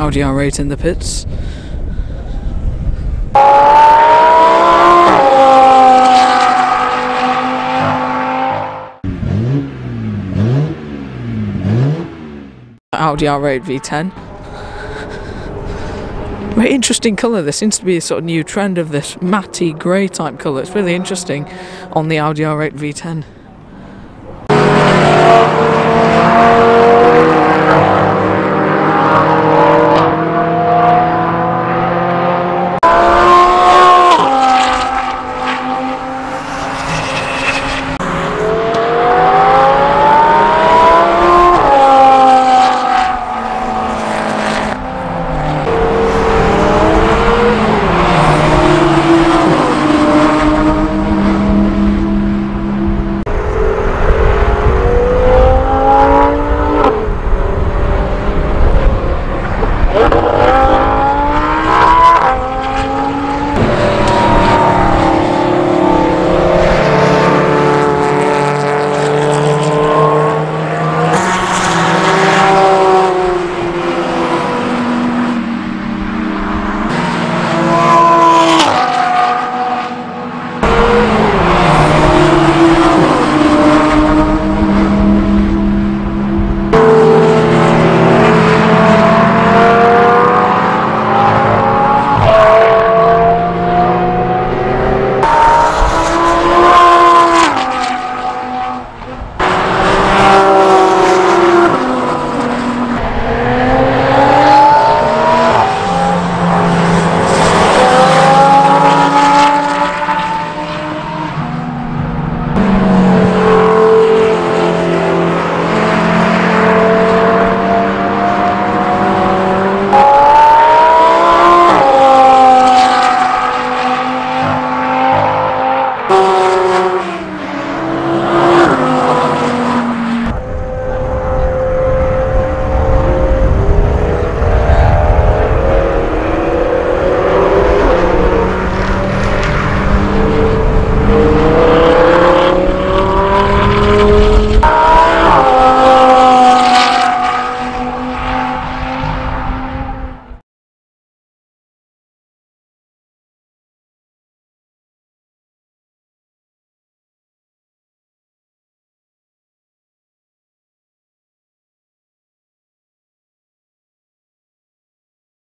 Audi R8 in the pits. Audi R8 V10. Very interesting colour. There seems to be a sort of new trend of this matty grey type colour. It's really interesting on the Audi R8 V10.